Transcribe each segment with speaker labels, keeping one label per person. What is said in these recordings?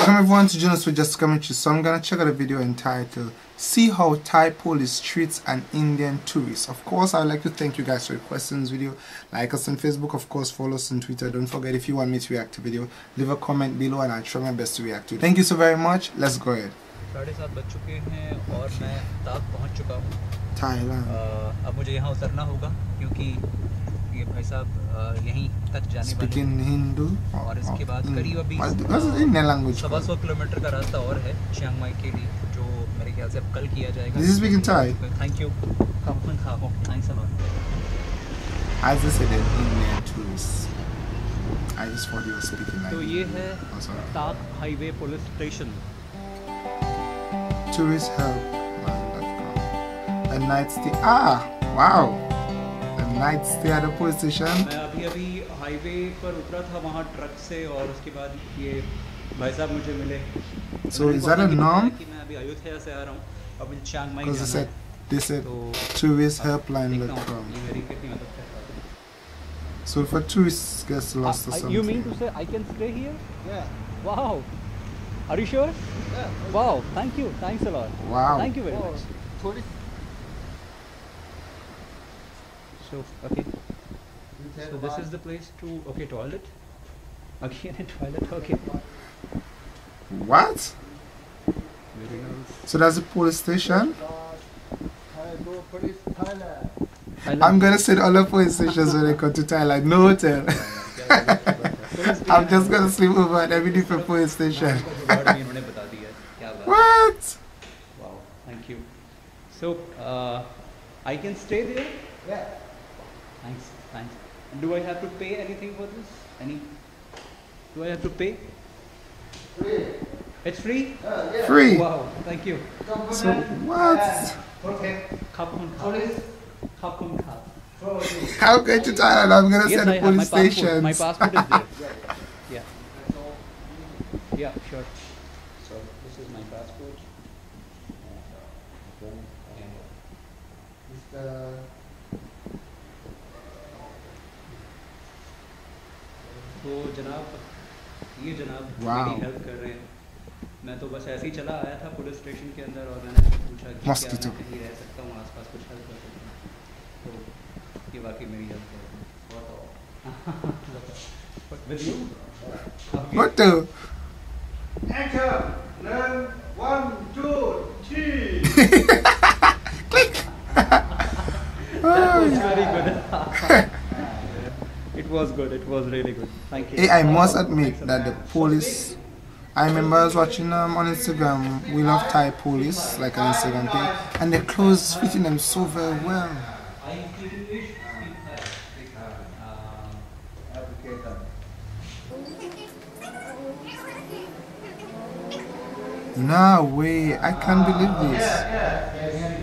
Speaker 1: Welcome everyone to Junosuede Just Commentary. So I'm gonna check out a video entitled See How Thai Police Treats an Indian Tourist. Of course, I'd like to thank you guys for questions video. Like us on Facebook, of course, follow us on Twitter. Don't forget if you want me to react to video, leave a comment below and I'll try my best to react to it. Thank you so very much. Let's go ahead.
Speaker 2: साढ़े सात बज चुके हैं और मैं ताक पहुंच चुका हूं थाईलैंड अब मुझे यहां उतरना होगा क्योंकि ये भाई साहब यहीं तक जाने वाले
Speaker 1: Hindu.
Speaker 2: और इसके बाद करीब अभी
Speaker 1: the?
Speaker 2: सवा सौ किलोमीटर का रास्ता और है चियांग माई के लिए जो मेरे ख्याल से अब कल किया जाएगा? Thank you thanks a lot
Speaker 1: As they said, Indian tourist. I just thought you were speaking like
Speaker 2: तो ये है
Speaker 1: Oh.
Speaker 2: ताक highway police station
Speaker 1: touristhelpline.com. A night stay. Ah, wow. A night stay at the police station.
Speaker 2: मैं अभी अभी highway पर उतरा था वहाँ ट्रक से और उसके बाद ये भाई साहब मुझे मिले
Speaker 1: So
Speaker 2: मैंने
Speaker 1: is that a
Speaker 2: उनको बताया
Speaker 1: norm?
Speaker 2: कि मैं अभी अयोध्या से आ रहा हूँ अब मुझे चियांग माई
Speaker 1: Because they
Speaker 2: जाना
Speaker 1: said
Speaker 2: है
Speaker 1: they said
Speaker 2: तो देखता हूँ
Speaker 1: touristhelpline.com.
Speaker 2: ये मेरी कितनी मदद कर पाते हैं।
Speaker 1: So if a tourist gets lost or
Speaker 2: Uh,
Speaker 1: something.
Speaker 2: you mean to say I can stay here?
Speaker 3: Yeah.
Speaker 2: Wow. Are you sure?
Speaker 3: Yeah.
Speaker 2: Wow. Thank you. Thanks a lot.
Speaker 1: Wow.
Speaker 2: Thank you very
Speaker 3: Oh,
Speaker 2: much.
Speaker 3: tourist.
Speaker 2: So, okay. So this is the place to, okay, toilet. Again a toilet, okay.
Speaker 1: What? So that's a police station? I'm gonna say all the police stations when I come to Thailand, no hotel. I'm just gonna sleep over at every different police station. what?
Speaker 2: Wow, thank you. So, uh, I can stay there?
Speaker 3: Yeah.
Speaker 2: Thanks. Thanks. Do I have to pay anything for this? Any? Do I have to pay?
Speaker 3: Free.
Speaker 2: It's free.
Speaker 3: Uh, yeah.
Speaker 1: Free.
Speaker 2: Wow. Thank you.
Speaker 1: So what?
Speaker 3: Okay.
Speaker 2: How khap.
Speaker 3: Police.
Speaker 2: Khapun khap.
Speaker 3: Follow you.
Speaker 1: I'm going to Thailand. I'm gonna
Speaker 2: Yes,
Speaker 1: send
Speaker 2: I
Speaker 1: the police station.
Speaker 2: My passport is there.
Speaker 3: Yeah.
Speaker 2: Yeah. Yeah. Sure. So this is my passport.
Speaker 3: It's the
Speaker 2: तो जनाब ये जनाब मेरी help कर रहे हैं मैं तो बस ऐसे ही चला आया था पुलिस स्टेशन के अंदर और मैंने पूछा कि क्या मैं कहीं रह सकता हूँ आसपास कुछ हेल्प कर सकता हूँ तो ये वाकई मेरी हेल्प कर रहे हैं.
Speaker 1: What the?
Speaker 3: Action. Learn one, two, three.
Speaker 2: That was very good. It was good. It was really good. Thank you.
Speaker 1: I must admit that the police. I remember I was watching um, on Instagram, We Love Thai Police, like an Instagram and the clothes fitting them so very well. No way, I can't believe this.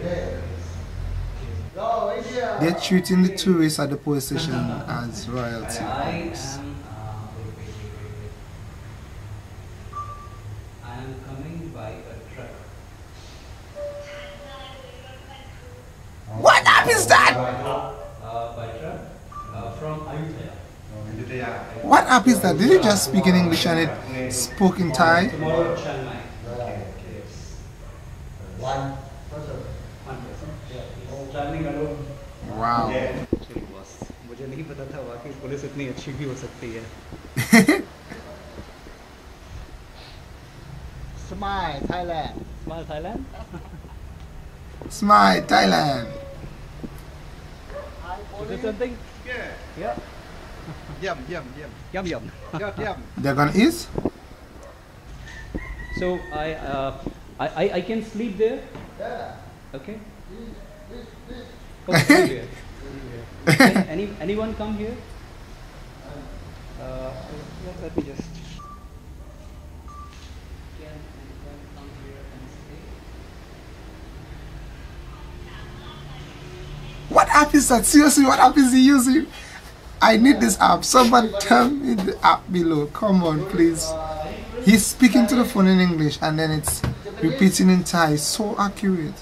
Speaker 3: Go, India.
Speaker 1: They're treating the tourists at the police station as royalty.
Speaker 2: I am. Coming by a truck.
Speaker 1: What app is that?
Speaker 2: Truck from Ayutthaya.
Speaker 1: What app is that? Did you just speak in English and it spoke in Thai?
Speaker 2: Tomorrow Chiang Mai.
Speaker 3: One.
Speaker 2: One person. Yeah, traveling alone.
Speaker 1: Wow.
Speaker 2: मुझे नहीं पता था वाकई police इतनी अच्छी भी हो सकती है
Speaker 3: Smile, Thailand.
Speaker 2: Smile Thailand.
Speaker 1: Smile, Thailand.
Speaker 2: Is it something?
Speaker 3: Yeah.
Speaker 2: Yeah.
Speaker 3: Yum, yum, yum.
Speaker 2: Yum yum.
Speaker 3: Yum, yum.
Speaker 1: They're gonna eat?
Speaker 2: So I, uh, I, I, I can sleep there.
Speaker 3: Yeah.
Speaker 2: Okay.
Speaker 3: This, this, this.
Speaker 2: Any anyone come here? Uh, let, me just. Can anyone come here and stay?
Speaker 1: What app is that? Seriously, what app is he using? I need this app. Somebody tell me the app below. Come on, please. He's speaking to the phone in English and then it's repeating in Thai. So accurate.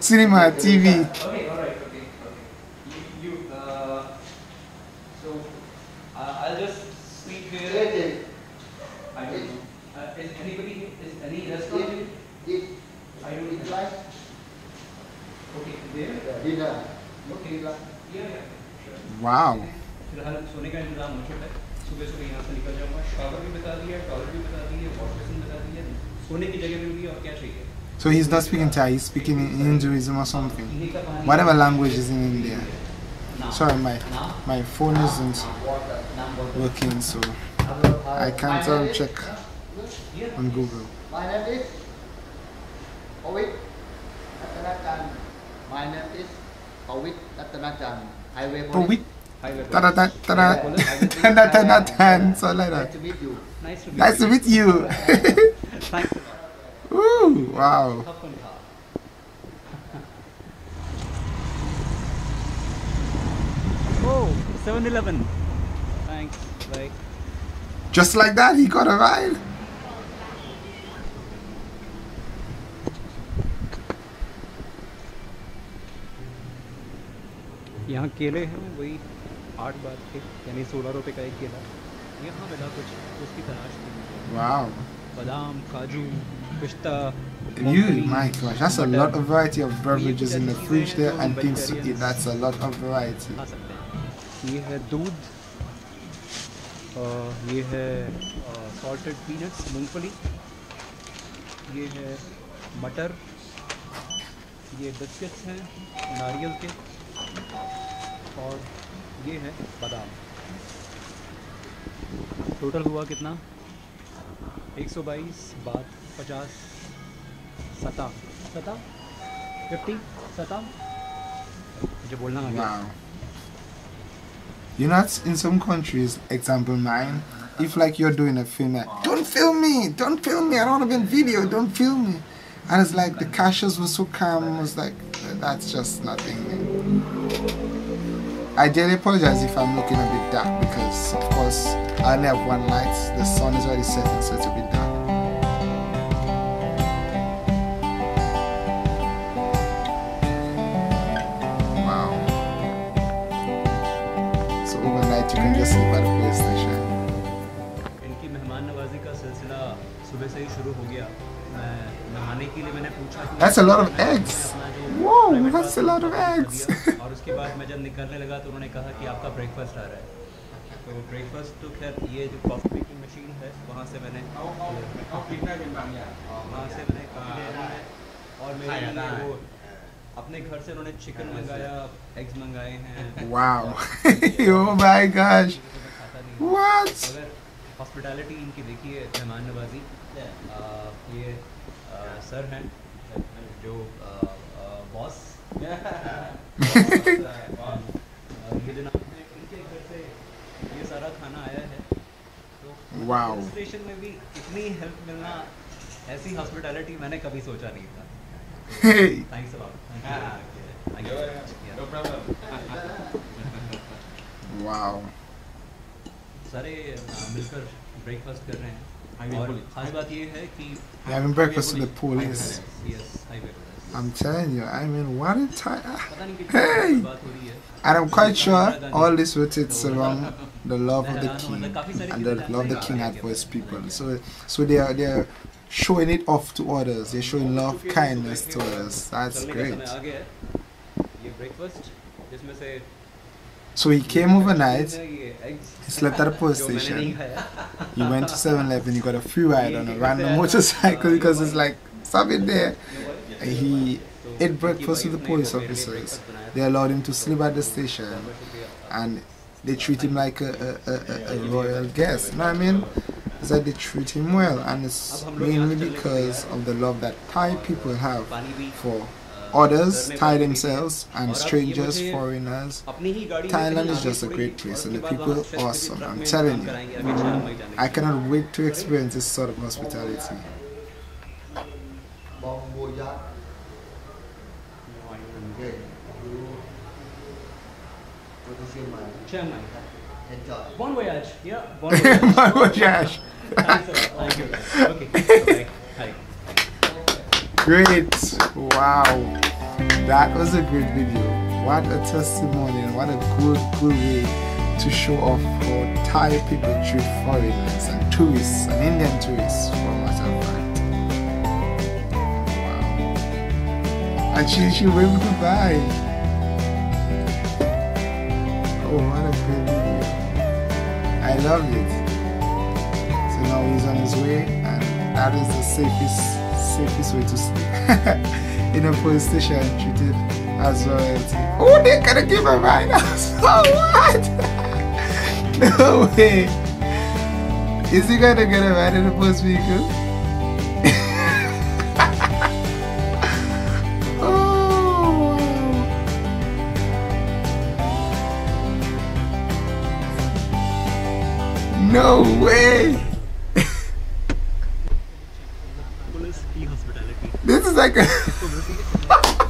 Speaker 3: Cinema.
Speaker 1: TV.
Speaker 2: Okay. All right. Okay. Okay. You, you uh, So uh, I'll just speak here. I don't know. Uh, is anybody here? is any restaurant? here?
Speaker 3: eat,
Speaker 2: I don't know.
Speaker 3: rice,
Speaker 2: Okay, there.
Speaker 3: dinner.
Speaker 2: Okay, yeah, yeah. Sure.
Speaker 1: Wow.
Speaker 2: फ़िलहाल सोने का इंतज़ाम हो चुका है सुबह सुबह यहाँ से निकल जाऊँगा शॉवर भी बता दिया टॉयलेट भी बता दिए वॉश बेसिन बता दिया सोने की जगह भी होगी और क्या चाहिए
Speaker 1: So he's not speaking Thai, he's speaking in Hinduism or something. Whatever language is in India. Sorry, my, my phone isn't working, so I can't um, check on Google.
Speaker 3: My name is Ovid Ratanajan. My name is Pawit
Speaker 1: Ovid Ratanajan. Highway Ovid Ratanajan. So like that.
Speaker 3: Nice to meet you.
Speaker 1: Nice to meet you. Ooh, wow.
Speaker 2: Oh, 7-Eleven. Thanks. Bye.
Speaker 1: Just like that, he got a ride.
Speaker 2: यहाँ केले हैं वही आठ बार के यानी सोलह रुपए का एक केला यहाँ मिला कुछ उसकी तलाश थी मुझे। बादाम काजू पिस्ता
Speaker 1: You, my gosh, that's a lot of variety of beverages in the fridge there and things to eat. That's a lot of variety.
Speaker 2: हैं ये है दूध ये है सॉल्टेड पीनट्स मूंगफली ये है मटर ये बिस्किट्स हैं नारियल के और ये है बादाम टोटल हुआ कितना 122 बात 50 सता सता 50 सता मुझे बोलना आ गया
Speaker 1: Wow. You know, it's in some countries, example mine, if like you're doing a film, like, don't film me, don't film me, I don't want to be in video, don't film me. And it's like the cashiers were so calm, I was like, that's just nothing. I dearly apologize if I'm looking a bit dark because of course I only have one light, the sun is already setting so it's a bit dark. Wow. So overnight you can just sleep at a police station. That's a lot of eggs. Whoa, that's a lot of eggs.
Speaker 2: और उसके बाद मैं जब निकलने लगा तो उन्होंने कहा कि आपका ब्रेकफास्ट आ रहा है। तो ब्रेकफास्ट तो खैर ये जो कॉफ़ी मेकिंग मशीन है वहाँ से मैंने वहाँ से मैंने है। और मेरे वो अपने घर से उन्होंने चिकन मंगाया एग्स मंगाए हैं।
Speaker 1: Wow. oh
Speaker 2: हूँ। अगर हॉस्पिटैलिटी इनकी देखिए मेहमान नवाजी। ये सर हैं जो बॉस वाओ में भी इतनी हेल्प मिलना ऐसी हॉस्पिटैलिटी मैंने कभी सोचा नहीं था थैंक्स अ
Speaker 1: वाओ
Speaker 2: सारे मिलकर ब्रेकफास्ट कर रहे हैं। और खास बात ये है कि
Speaker 1: having breakfast with the police
Speaker 2: yes i will
Speaker 1: I'm telling you, I mean, what in time? Hey! And I'm quite sure. all this rotates around the love of the king and the love the king had for his people. So, so they are they are showing it off to others. They're showing love, kindness to us. That's great. So he came overnight, he slept at a
Speaker 2: post
Speaker 1: station, he went to 7-Eleven, he got a free ride on a random motorcycle because it's like, stop it there he ate breakfast with the police officers. They allowed him to sleep at the station, and they treat him like a, a, a, a royal guest. You know what I mean? Is that they treat him well, and it's mainly because of the love that Thai people have for others, Thai themselves, and strangers, foreigners. Thailand is just a great place, and the people
Speaker 2: are
Speaker 1: awesome. I'm telling you, I cannot wait to experience this sort of hospitality
Speaker 3: bom mua giá ngoài
Speaker 2: mình ghê tôi tôi.
Speaker 3: Enjoy.
Speaker 2: Yeah. Bon voyage.
Speaker 1: Great. Wow. That was a great video. What a testimony and what a good, good way to show off for Thai people, to foreigners and tourists and Indian tourists And she she waved goodbye. Oh what a great video. I love it. So now he's on his way and that is the safest safest way to sleep. In a police station treated as royalty. Oh they're gonna give a ride So what? no way. Is he gonna get a ride in a post vehicle? No way!
Speaker 2: Police की hospitality
Speaker 1: This is like a
Speaker 2: तो मिलती है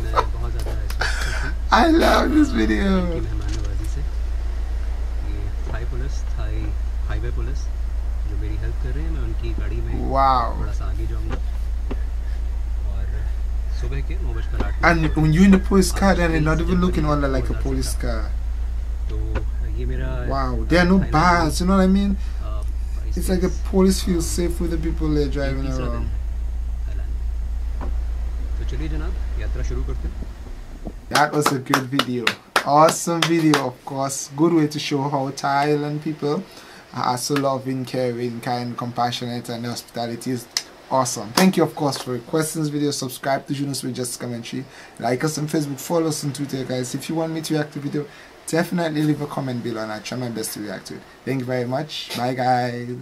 Speaker 2: मैं बहुत ज़्यादा इसमें खुश हूँ
Speaker 1: I love this video.
Speaker 2: की मेहमान नवाजी से ये Thai police Thai highway police जो मेरी हेल्प कर रहे हैं मैं उनकी गाड़ी में
Speaker 1: Wow.
Speaker 2: थोड़ा सा आगे जाऊँगा और सुबह के नौ बजकर आठ
Speaker 1: And
Speaker 2: minute
Speaker 1: when you're in the police car, then they're not even looking all like a police car.
Speaker 2: तो ये मेरा
Speaker 1: wow there are no bars you know what i mean? It's like the police feel safe with the people they're driving around. That was a good video. Awesome video of course. Good way to show how thailand people are so loving caring kind compassionate and hospitality is awesome. Thank you of course for requesting this video subscribe to Junosuede just commentary like us on facebook. Follow us on twitter guys. If you want me to react to video definitely leave a comment below and I'll try my best to react to it. Thank you very much. Bye, guys.